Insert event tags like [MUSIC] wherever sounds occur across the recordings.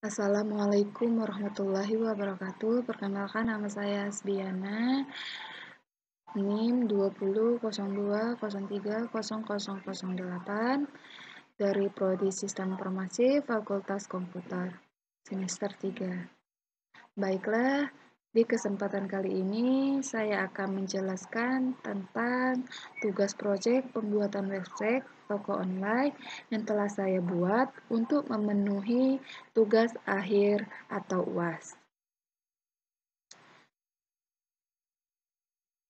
Assalamualaikum warahmatullahi wabarakatuh. Perkenalkan nama saya Asbiana. NIM 2002030008 dari Prodi Sistem Informasi Fakultas Komputer semester 3. Baiklah, di kesempatan kali ini saya akan menjelaskan tentang tugas proyek pembuatan website toko online yang telah saya buat untuk memenuhi tugas akhir atau UAS.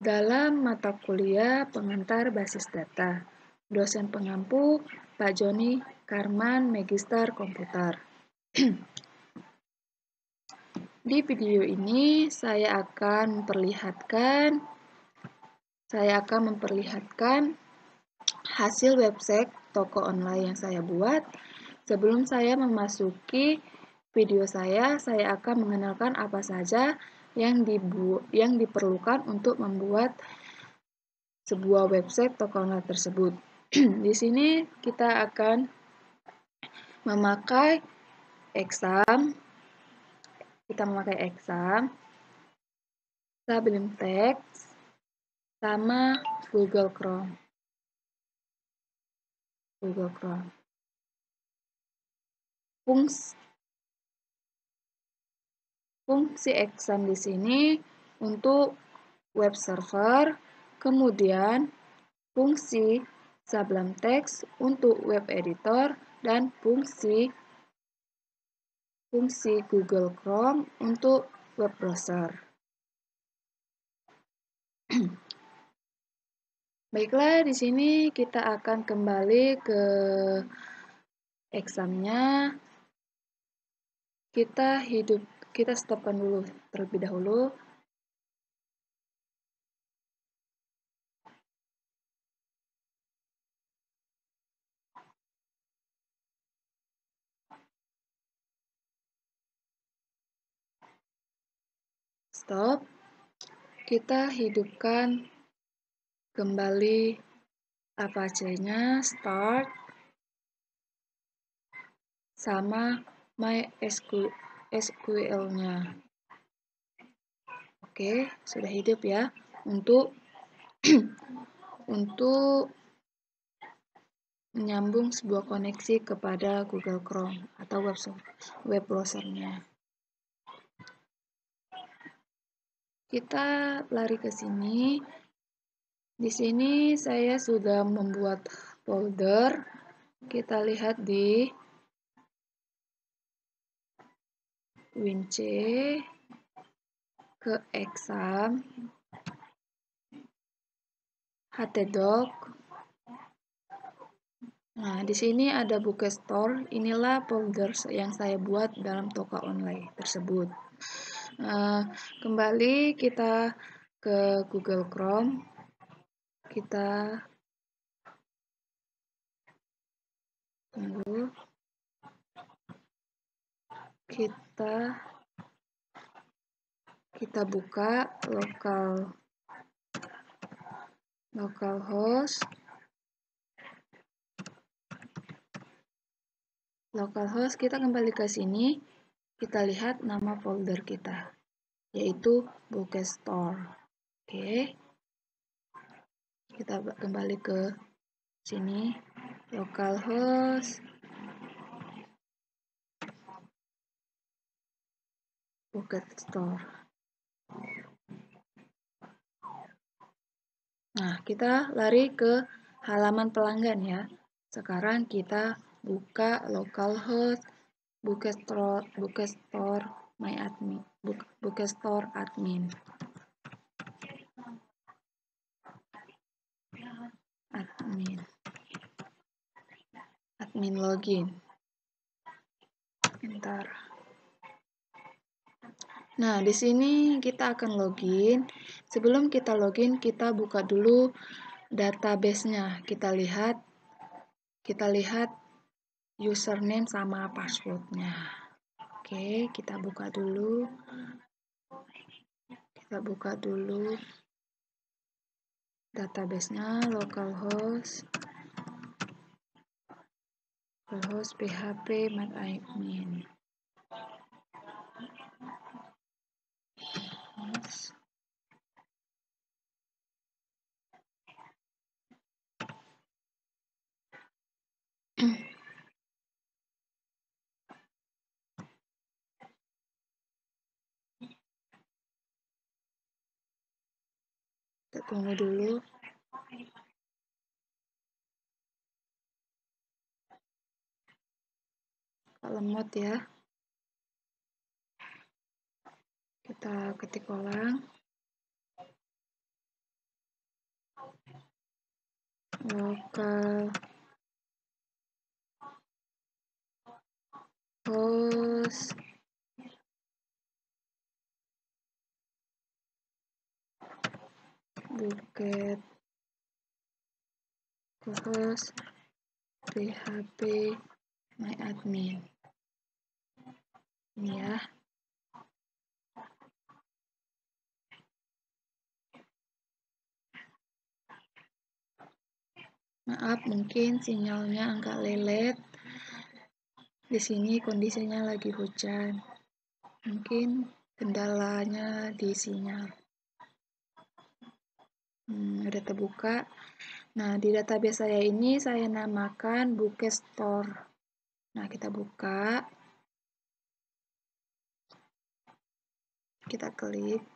Dalam mata kuliah pengantar basis data, dosen pengampu Pak Joni Karman Magister Komputer. [CLEARS THROAT] Di video ini saya akan memperlihatkan saya akan memperlihatkan hasil website toko online yang saya buat. Sebelum saya memasuki video saya, saya akan mengenalkan apa saja yang, dibu yang diperlukan untuk membuat sebuah website toko online tersebut. [CLEARS THROAT] Di sini kita akan memakai exam, kita memakai exam, Sublime Text, sama Google Chrome. Google Chrome. Fungsi, fungsi exam di sini untuk web server, kemudian fungsi Sublime Text untuk web editor dan fungsi fungsi Google Chrome untuk web browser. [CLEARS THROAT] Baiklah, di sini kita akan kembali ke examnya. Kita hidup, kita stopkan dulu terlebih dahulu. Stop. Kita hidupkan kembali Apache-nya start sama MySQL-nya. Oke, sudah hidup ya. Untuk [CLEARS THROAT] untuk menyambung sebuah koneksi kepada Google Chrome atau web browsernya. Kita lari ke sini di sini saya sudah membuat folder. Kita lihat di WinC ke exam htdoc. Nah, di sini ada buku store. Inilah folder yang saya buat dalam toko online tersebut. Nah, kembali kita ke Google Chrome. Kita tunggu. Kita kita buka lokal localhost localhost kita kembali ke sini kita lihat nama folder kita yaitu Bookstore oke okay kita kembali ke sini localhost Pocket Store. Nah, kita lari ke halaman pelanggan ya. Sekarang kita buka localhost Bucket Store, Bucket Store My Admin, Bucket Store Admin. admin. Admin login. Bentar. Nah di sini kita akan login. Sebelum kita login kita buka dulu database-nya. Kita lihat kita lihat username sama passwordnya. Oke, kita buka dulu. Kita buka dulu databasenya localhost localhost php admin. Yes. Mm-hmm. Tunggu dulu. lemot ya. Kita ketik ulang. Lokal host buket. Host php my admin. Ini ya. Maaf mungkin sinyalnya agak lelet. Di sini kondisinya lagi hujan. Mungkin kendalanya di sinyal hmm, udah terbuka. Nah di database saya ini saya namakan bouquet store. Nah kita buka. Kita klik.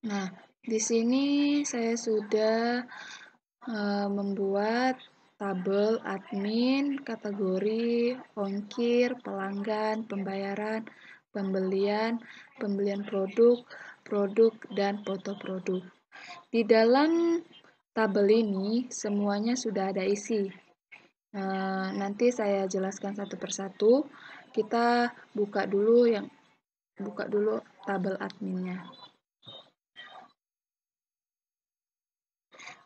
Nah, di sini saya sudah uh, membuat tabel admin, kategori, ongkir, pelanggan, pembayaran, pembelian, pembelian produk, produk, dan foto produk. Di dalam tabel ini semuanya sudah ada isi. Nah, nanti saya jelaskan satu persatu. Kita buka dulu yang buka dulu tabel adminnya.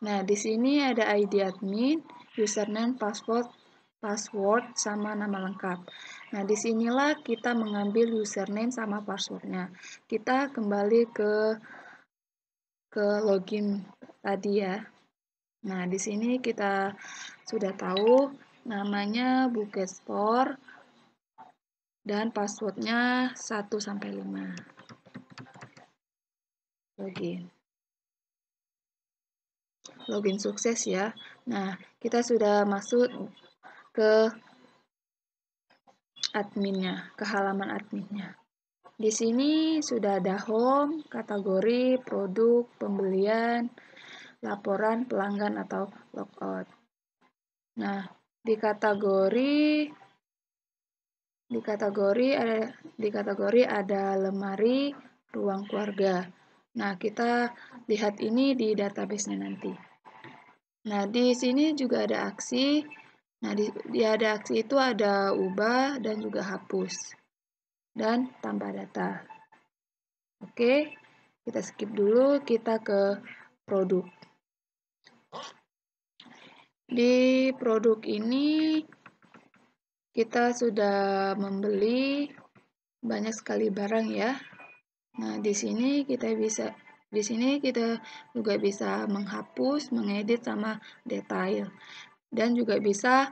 Nah, di sini ada ID admin, username, password, password sama nama lengkap. Nah, di sinilah kita mengambil username sama passwordnya. Kita kembali ke ke login tadi ya. Nah, di sini kita sudah tahu namanya Bukit Store dan passwordnya 1 sampai 5. Login. Login sukses ya. Nah, kita sudah masuk ke adminnya, ke halaman adminnya. Di sini sudah ada home, kategori, produk, pembelian, laporan pelanggan atau logout. Nah, di kategori di kategori ada di kategori ada lemari ruang keluarga. Nah, kita lihat ini di database-nya nanti. Nah, di sini juga ada aksi. Nah, di, di ada aksi itu ada ubah dan juga hapus. Dan tambah data. Oke, kita skip dulu, kita ke produk. Di produk ini kita sudah membeli banyak sekali barang ya. Nah, di sini kita bisa di sini kita juga bisa menghapus, mengedit sama detail dan juga bisa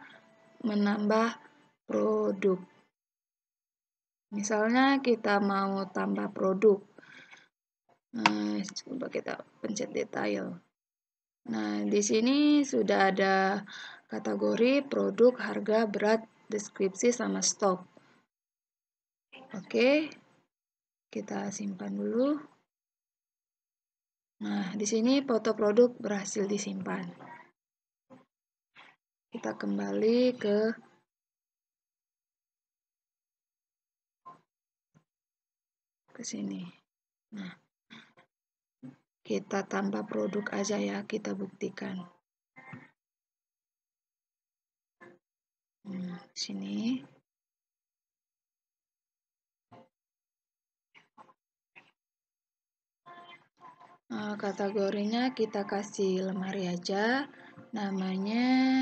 menambah produk. Misalnya kita mau tambah produk. Nah, coba kita pencet detail. Nah, di sini sudah ada kategori produk, harga, berat, deskripsi, sama stok. Oke, kita simpan dulu. Nah, di sini foto produk berhasil disimpan. Kita kembali ke ke sini. Nah, kita tambah produk aja ya, kita buktikan. Hmm, sini. Eh, kategorinya kita kasih lemari aja namanya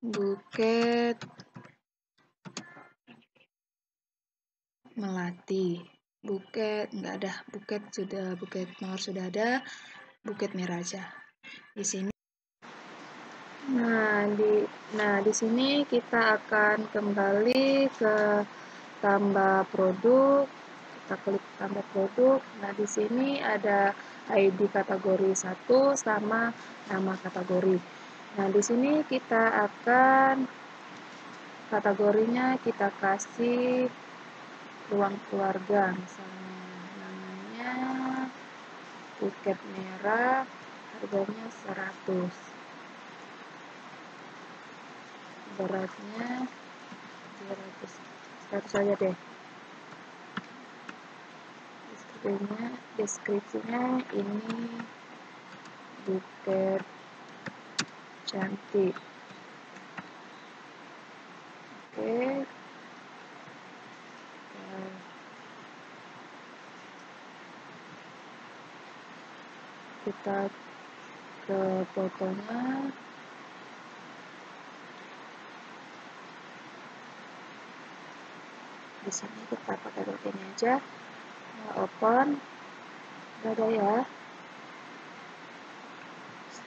buket melati buket enggak ada buket sudah buket mawar sudah ada buket miraja di sini nah di Nah, di sini kita akan kembali ke tambah produk. Kita klik tambah produk. Nah, di sini ada ID kategori 1 sama nama kategori. Nah, di sini kita akan kategorinya kita kasih ruang keluarga misalnya namanya buket merah harganya 100 beratnya 200 100 saja deh. Deskripsinya deskripsinya ini buket cantik. Oke. Kita ke fotonya. Di sini kita pakai login aja. Nah, open. Udah ada ya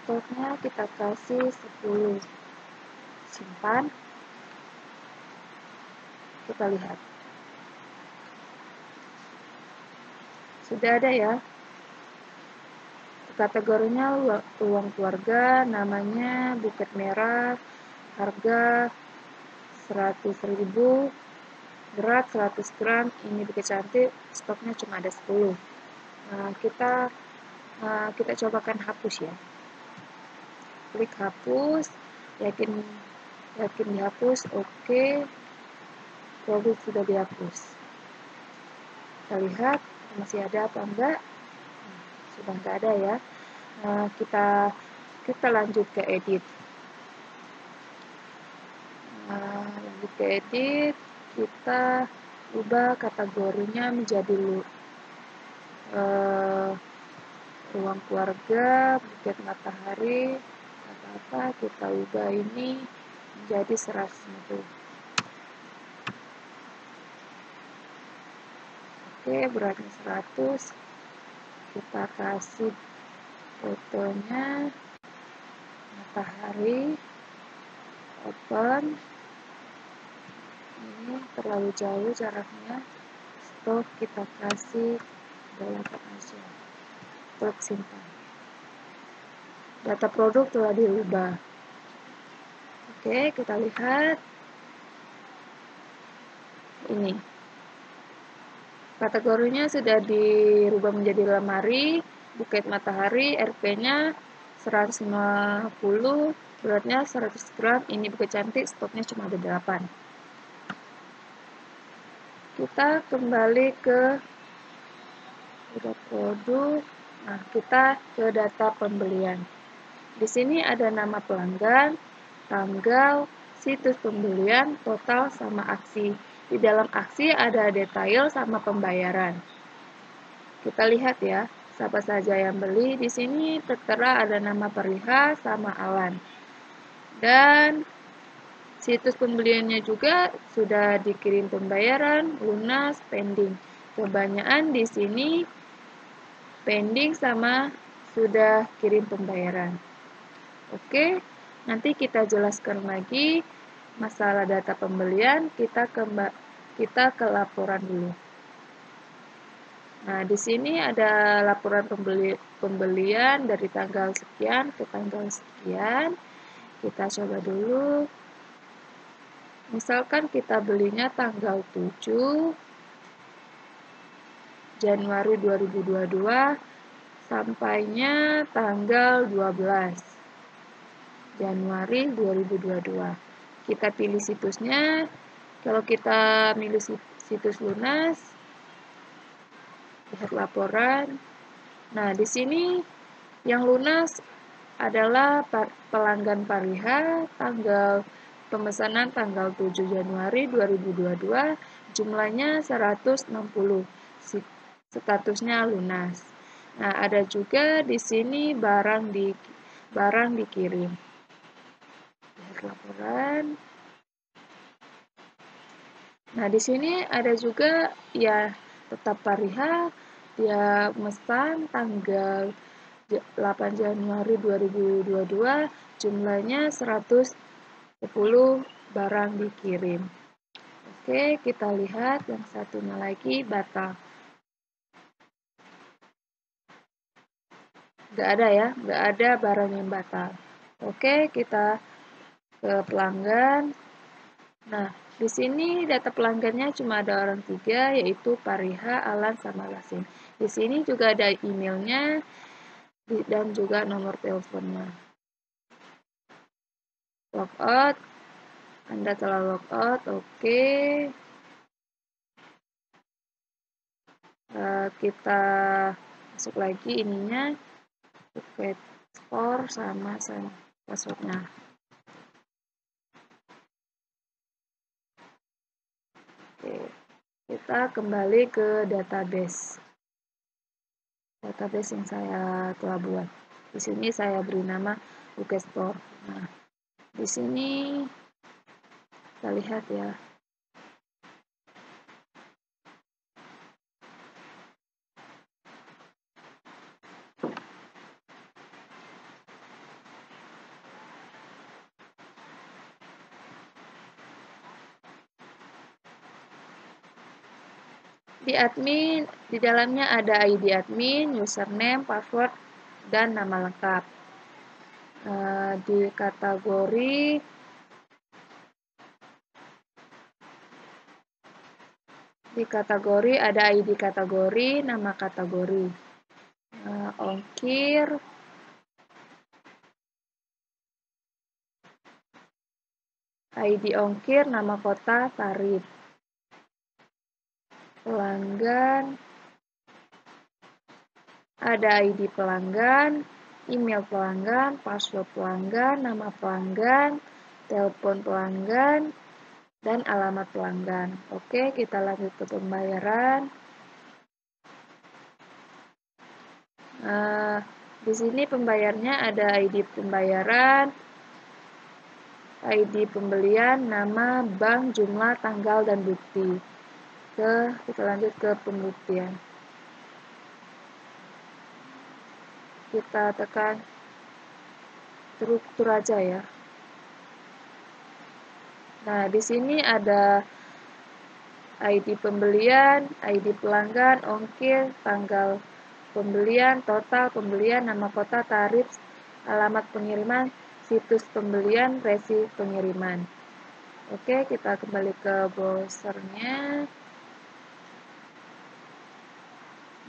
stoknya kita kasih 10 simpan. Kita lihat. Sudah ada ya? Kategorinya uang keluarga namanya buket merah harga 100.000 berat 100 gram ini bikin cantik stoknya cuma ada 10 nah, kita nah, kita cobakan hapus ya klik hapus yakin yakin dihapus oke. Okay. produk sudah dihapus. Kita lihat masih ada apa enggak? Sudah enggak ada ya. Nah, kita kita lanjut ke edit. Nah, lanjut ke edit kita ubah kategorinya menjadi uh, ruang keluarga, bukit matahari, apa-apa kita ubah ini menjadi 150. Oke, beratnya 100. Kita kasih fotonya. Matahari open. Ini terlalu jauh jaraknya. Stop kita kasih delapan aja klik simpan data produk telah diubah oke kita lihat. Ini. Kategorinya sudah dirubah menjadi lemari buket matahari RP nya 150 beratnya 100 gram ini buket cantik stoknya cuma ada 8 kita kembali ke produk. Nah kita ke data pembelian di sini ada nama pelanggan tanggal situs pembelian total sama aksi di dalam aksi ada detail sama pembayaran kita lihat ya siapa saja yang beli di sini tertera ada nama Periha sama Alan dan Situs pembeliannya juga sudah dikirim pembayaran, lunas, pending. Kebanyakan di sini pending sama sudah kirim pembayaran. Oke, nanti kita jelaskan lagi masalah data pembelian, kita ke kita ke laporan dulu. Nah, di sini ada laporan pembeli, pembelian dari tanggal sekian ke tanggal sekian. Kita coba dulu. Misalkan kita belinya tanggal 7 Januari 2022 sampainya tanggal 12 Januari 2022. Kita pilih situsnya. Kalau kita milih situs lunas, lihat laporan. Nah, di sini yang lunas adalah pelanggan Pariha tanggal pemesanan tanggal 7 Januari 2022 jumlahnya 160 statusnya lunas nah ada juga di sini barang di barang dikirim laporan nah di sini ada juga ya tetap pariha dia mesan tanggal 8 Januari 2022 jumlahnya 100 10 barang dikirim. Oke, kita lihat yang satunya lagi batal. Nggak ada ya, nggak ada barang yang batal. Oke, kita ke pelanggan. Nah, di sini data pelanggannya cuma ada orang tiga, yaitu Pariha, Alan, sama Lasin. Di sini juga ada emailnya dan juga nomor teleponnya. Logout, Anda telah logout, oke. Okay. Uh, kita masuk lagi ininya, buket score sama sama passwordnya. Oke, kita kembali ke database. Database yang saya telah buat. Di sini saya beri nama Buket Store. Nah, di sini kita lihat ya, Admin, di dalamnya ada ID admin, username, password, dan nama lengkap. Uh, di kategori di kategori ada ID kategori, nama kategori, uh, ongkir, ID ongkir, nama kota, tarif pelanggan, ada ID pelanggan, email pelanggan, password pelanggan, nama pelanggan, telepon pelanggan, dan alamat pelanggan. Oke, kita lanjut ke pembayaran. Nah, di sini pembayarnya ada ID pembayaran, ID pembelian, nama, bank, jumlah, tanggal, dan bukti ke kita lanjut ke pembuktian kita tekan struktur aja ya nah di sini ada ID pembelian, ID pelanggan, ongkir, tanggal pembelian, total pembelian, nama kota, tarif, alamat pengiriman, situs pembelian, resi pengiriman. Oke, kita kembali ke browsernya.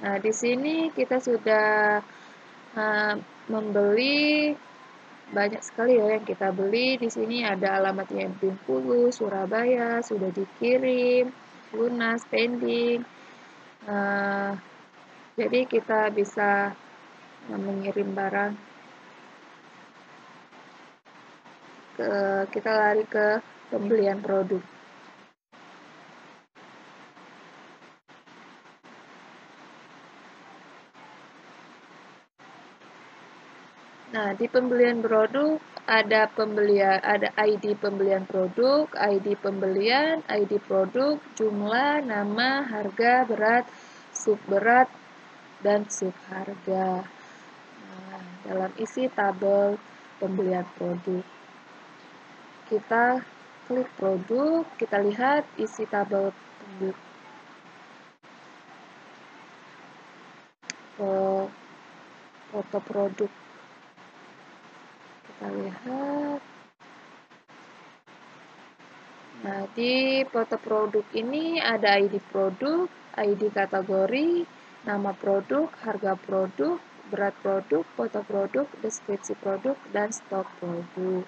Nah, di sini kita sudah uh, membeli banyak sekali ya yang kita beli. Di sini ada alamatnya Bengkulu, Surabaya, sudah dikirim, lunas, pending. Uh, jadi kita bisa mengirim barang ke kita lari ke pembelian produk. Nah, di pembelian produk ada pembelian ada ID pembelian produk, ID pembelian, ID produk, jumlah, nama, harga, berat, sub berat dan sub harga. Nah, dalam isi tabel pembelian produk. Kita klik produk, kita lihat isi tabel produk. foto produk kita lihat. Nah di foto produk ini ada ID produk ID kategori nama produk harga produk berat produk foto produk deskripsi produk dan stok produk.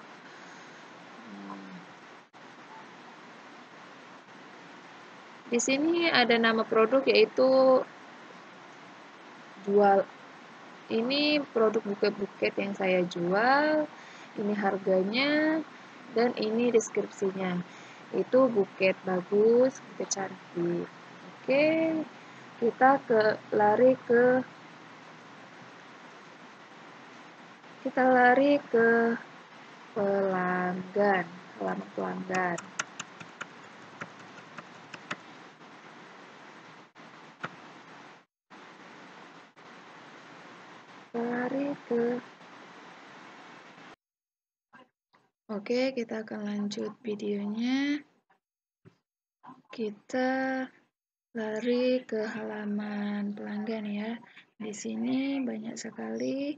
Di sini ada nama produk yaitu jual ini produk buket-buket yang saya jual ini harganya dan ini deskripsinya. Itu buket bagus buket cantik. Oke kita ke lari ke kita lari ke pelanggan halaman pelanggan Oke, kita akan lanjut videonya. Kita lari ke halaman pelanggan ya. Di sini banyak sekali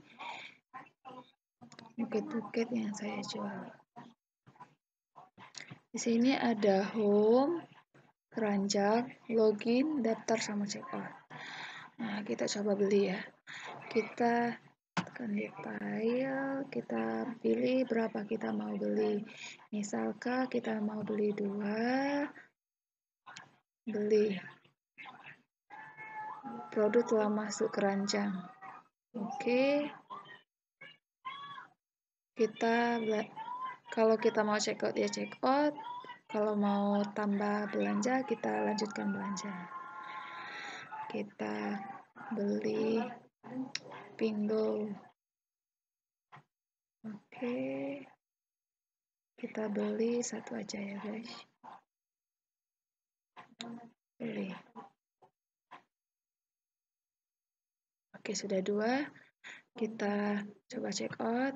buket-buket yang saya jual. Di sini ada home, keranjang, login, daftar sama checkout. Nah, kita coba beli ya. Kita tekan di file, kita pilih berapa kita mau beli. Misalkan kita mau beli dua, beli. Produk telah masuk keranjang. Oke. Kita kalau kita mau check out ya check out. Kalau mau tambah belanja, kita lanjutkan belanja. Kita beli bingo. Oke. Kita beli satu aja ya, guys. Beli. Oke, sudah dua. Kita coba check out.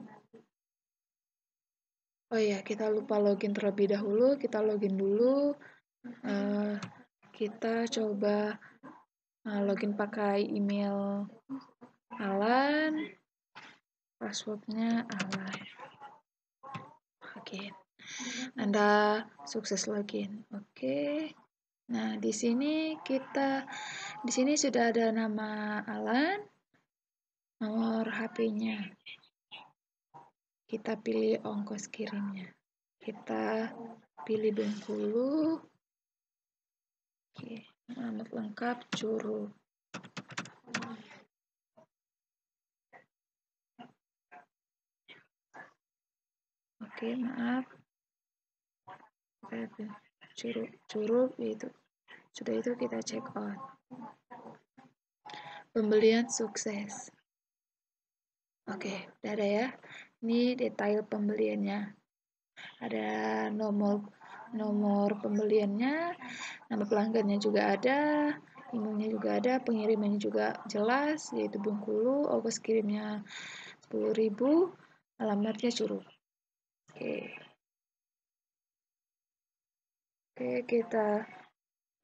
Oh iya, kita lupa login terlebih dahulu. Kita login dulu. Uh, kita coba uh, login pakai email Alan. Passwordnya Alan. Oke. Anda sukses login. Oke. Nah, di sini kita di sini sudah ada nama Alan, nomor HP-nya kita pilih ongkos kirimnya. Kita pilih Bengkulu. Oke, alamat lengkap Curug. Oke, maaf. Curug, curug itu. Sudah itu kita check out. Pembelian sukses. Oke, udah ada ya. Ini detail pembeliannya. Ada nomor nomor pembeliannya, nama pelanggannya juga ada, emailnya juga ada, pengirimannya juga jelas, yaitu Bengkulu, ongkos kirimnya 10.000, alamatnya Curug. Oke. Oke, kita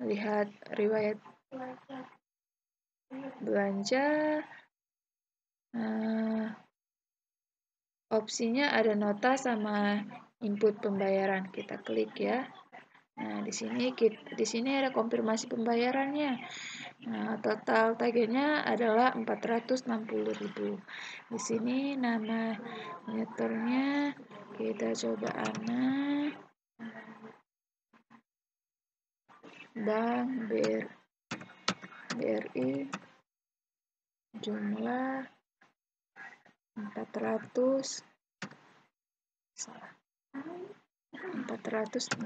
lihat riwayat belanja. Uh, opsinya ada nota sama input pembayaran. Kita klik ya. Nah, di sini di sini ada konfirmasi pembayarannya. Nah, total tagihannya adalah 460.000. Di sini nama meternya kita coba Ana Bank BR, BRI jumlah 400 salah. 460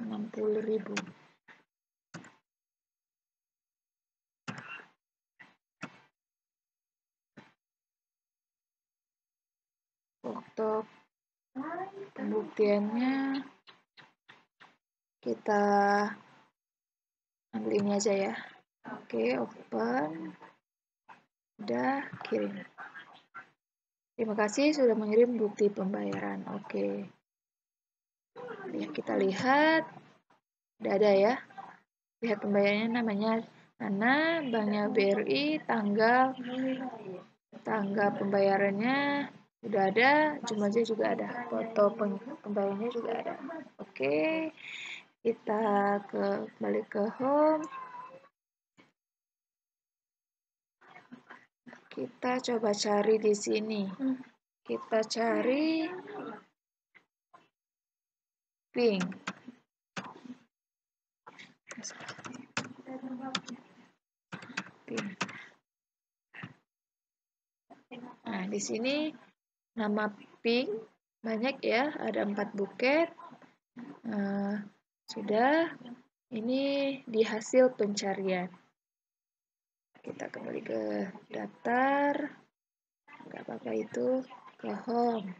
ribu. Untuk pembuktiannya kita ambil ini aja ya oke open udah kirim Terima kasih sudah mengirim bukti pembayaran. Oke. Ya, kita lihat. Tidak ada ya. Lihat pembayarannya namanya Nana, banknya BRI, tanggal tanggal pembayarannya sudah ada, jumlahnya juga ada, foto pembayarannya juga ada. Oke, kita ke balik ke home. Kita coba cari di sini. Kita cari pink. Pink. Nah, di sini nama pink banyak ya, ada empat buket. Uh, sudah, ini di hasil pencarian. Kita kembali ke daftar. Nggak apa-apa itu. Ke home.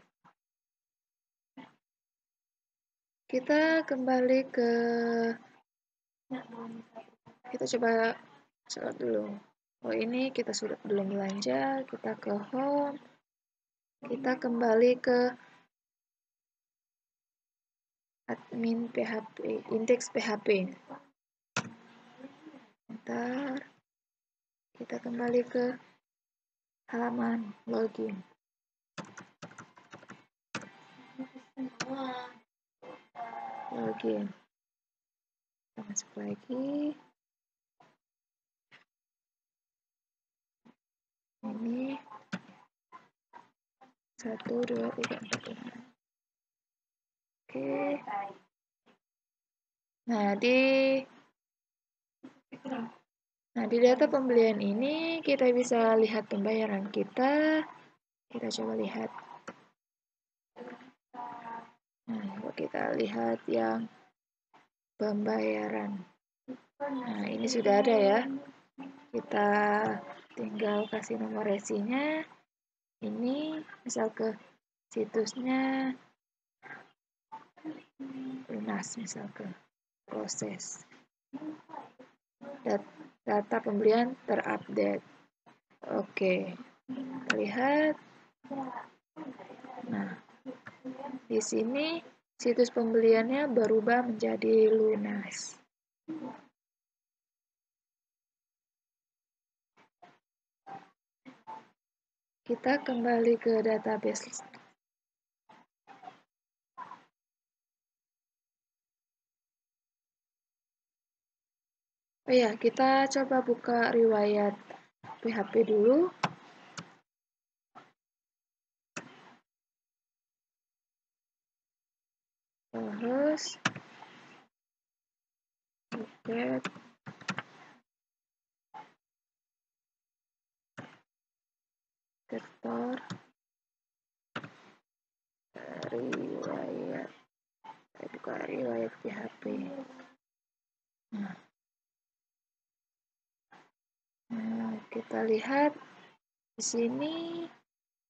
Kita kembali ke kita coba select dulu. Oh ini kita sudah belum belanja. Kita ke home kita kembali ke admin PHP, indeks PHP. Ntar kita kembali ke halaman login. Login. Kita masuk lagi. Ini satu dua tiga empat lima. Oke. Nah di Nah, di data pembelian ini kita bisa lihat pembayaran kita. Kita coba lihat. Nah, kita lihat yang pembayaran. Nah, ini sudah ada ya. Kita tinggal kasih nomor resinya. Ini misal ke situsnya lunas misal ke proses data pembelian terupdate. Oke, kita lihat. Nah, di sini situs pembeliannya berubah menjadi lunas. Kita kembali ke database Oh ya, kita coba buka riwayat PHP dulu. Terus, buket, sektor, riwayat, buka riwayat PHP. Nah, Nah, kita lihat di sini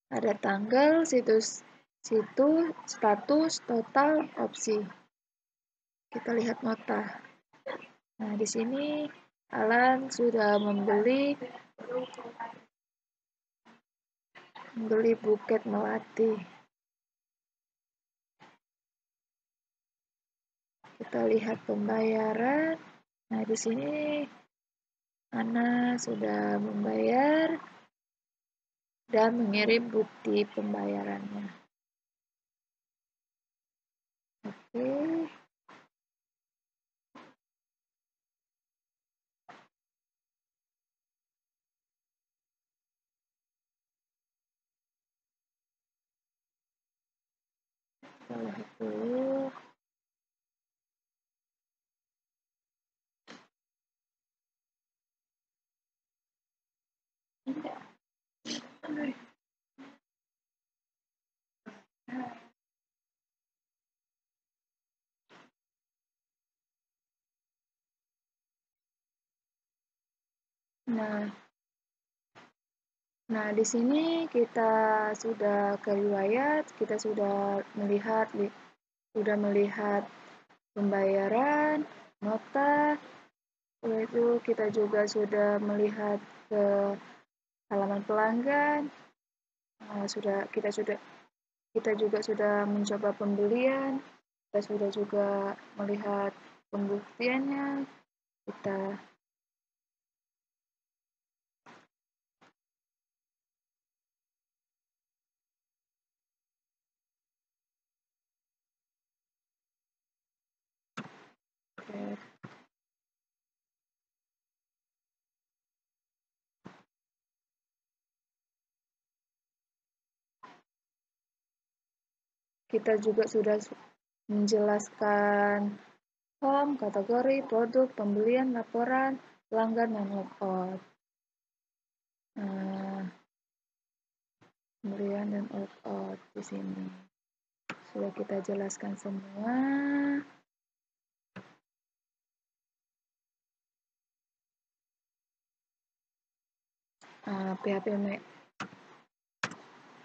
ada tanggal, situs, situ, status, total, opsi. Kita lihat nota. Nah, di sini Alan sudah membeli membeli buket melati. Kita lihat pembayaran. Nah, di sini Ana sudah membayar dan mengirim bukti pembayarannya. Oke. Kita lihat dulu. Nah, nah di sini kita sudah ke riwayat, kita sudah melihat sudah melihat pembayaran, nota, itu kita juga sudah melihat ke halaman pelanggan. Nah, sudah kita sudah kita juga sudah mencoba pembelian. Kita sudah juga melihat pembuktiannya. Kita kita juga sudah menjelaskan home, kategori, produk, pembelian, laporan, pelanggan, dan logout. Nah, pembelian dan logout di sini. Sudah kita jelaskan semua. Nah, PHP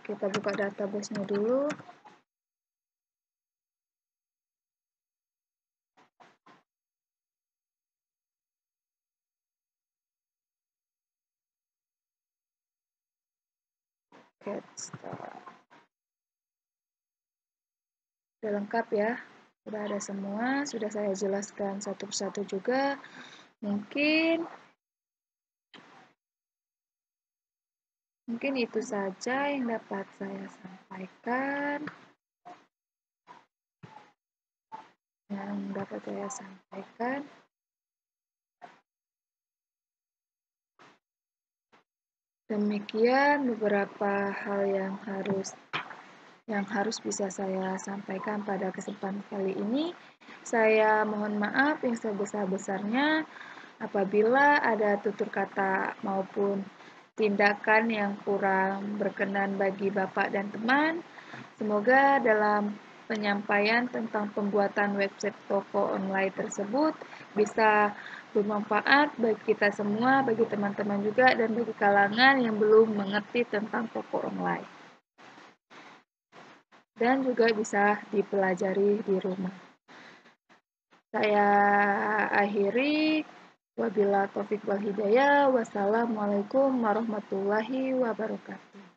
kita buka database-nya dulu. get start. Udah lengkap ya. Sudah ada semua, sudah saya jelaskan satu persatu juga. Mungkin mungkin itu saja yang dapat saya sampaikan. Yang dapat saya sampaikan. Demikian beberapa hal yang harus yang harus bisa saya sampaikan pada kesempatan kali ini. Saya mohon maaf yang sebesar-besarnya apabila ada tutur kata maupun tindakan yang kurang berkenan bagi Bapak dan teman. Semoga dalam penyampaian tentang pembuatan website toko online tersebut bisa bermanfaat bagi kita semua, bagi teman-teman juga, dan bagi kalangan yang belum mengerti tentang toko online. Dan juga bisa dipelajari di rumah. Saya akhiri. Wabila taufik wal hidayah. Wassalamualaikum warahmatullahi wabarakatuh.